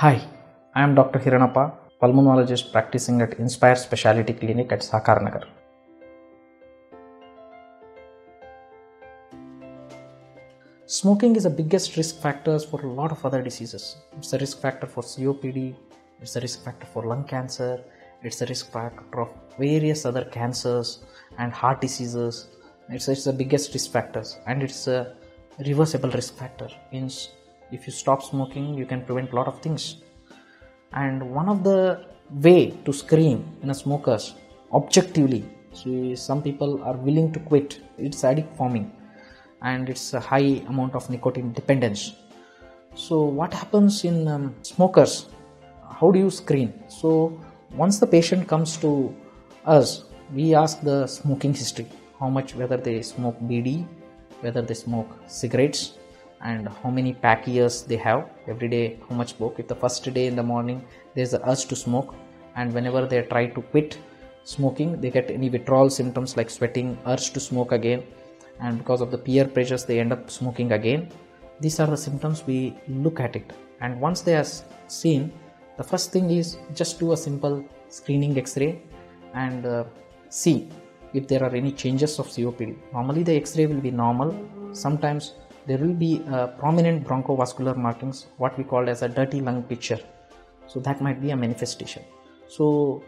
Hi, I am Dr. Hirennappa, pulmonologist practicing at Inspire Specialty Clinic at Sakar Nagar. Smoking is the biggest risk factors for a lot of other diseases. It's a risk factor for COPD, it's a risk factor for lung cancer, it's a risk factor of various other cancers and heart diseases. It's, it's the biggest risk factors and it's a reversible risk factor. Means if you stop smoking, you can prevent a lot of things. And one of the way to screen in a smokers objectively, see some people are willing to quit. It's addict forming and it's a high amount of nicotine dependence. So what happens in um, smokers? How do you screen? So once the patient comes to us, we ask the smoking history, how much whether they smoke beedi, whether they smoke cigarettes, and how many pack years they have every day, how much smoke. If the first day in the morning there's a urge to smoke, and whenever they try to quit smoking, they get any withdrawal symptoms like sweating, urge to smoke again, and because of the peer pressures, they end up smoking again. These are the symptoms we look at it, and once they are seen, the first thing is just do a simple screening X-ray and uh, see if there are any changes of COPD. Normally, the X-ray will be normal. Sometimes there will be uh, prominent bronchovascular markings, what we call as a dirty lung picture. So that might be a manifestation. So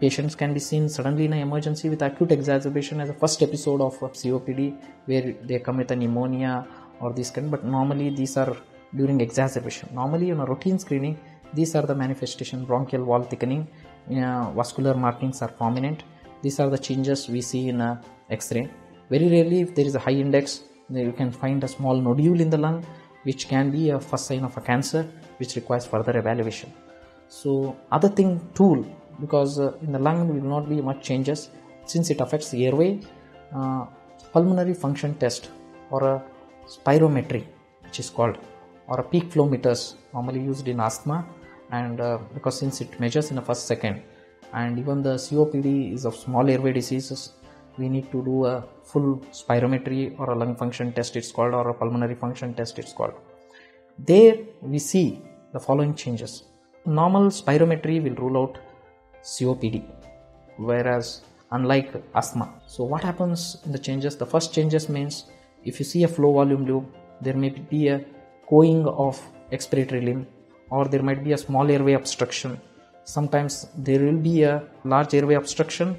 patients can be seen suddenly in an emergency with acute exacerbation as a first episode of COPD, where they come with a pneumonia or this kind. But normally these are during exacerbation. Normally in a routine screening, these are the manifestation: bronchial wall thickening, uh, vascular markings are prominent. These are the changes we see in a X-ray. Very rarely, if there is a high index, you can find a small nodule in the lung which can be a first sign of a cancer which requires further evaluation. So other thing tool because uh, in the lung will not be much changes since it affects the airway uh, pulmonary function test or a spirometry which is called or a peak flow meters normally used in asthma and uh, because since it measures in a first second and even the COPD is of small airway diseases we need to do a full spirometry or a lung function test it's called or a pulmonary function test it's called. There we see the following changes. Normal spirometry will rule out copd whereas unlike asthma. So what happens in the changes? The first changes means if you see a flow volume loop there may be a cowing of expiratory limb or there might be a small airway obstruction. Sometimes there will be a large airway obstruction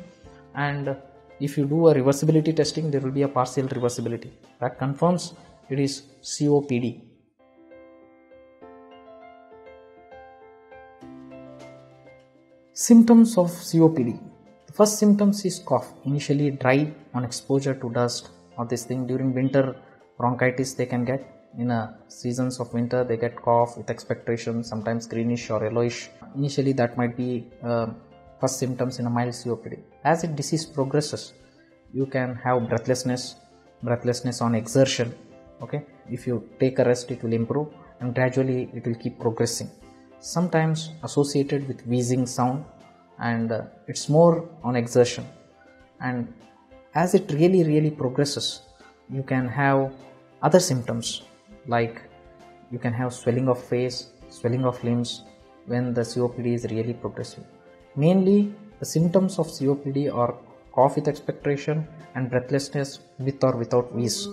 and if you do a reversibility testing there will be a partial reversibility. That confirms it is COPD symptoms of COPD the first symptoms is cough initially dry on exposure to dust or this thing. During winter bronchitis they can get. In a seasons of winter they get cough with expectoration sometimes greenish or yellowish. Initially that might be uh, first symptoms in a mild COPD as the disease progresses you can have breathlessness breathlessness on exertion okay? If you take a rest it will improve and gradually it will keep progressing. Sometimes associated with wheezing sound and uh, it's more on exertion. And as it really really progresses you can have other symptoms like you can have swelling of face swelling of limbs when the copd is really progressive mainly the symptoms of copd are cough with expectoration and breathlessness with or without wheeze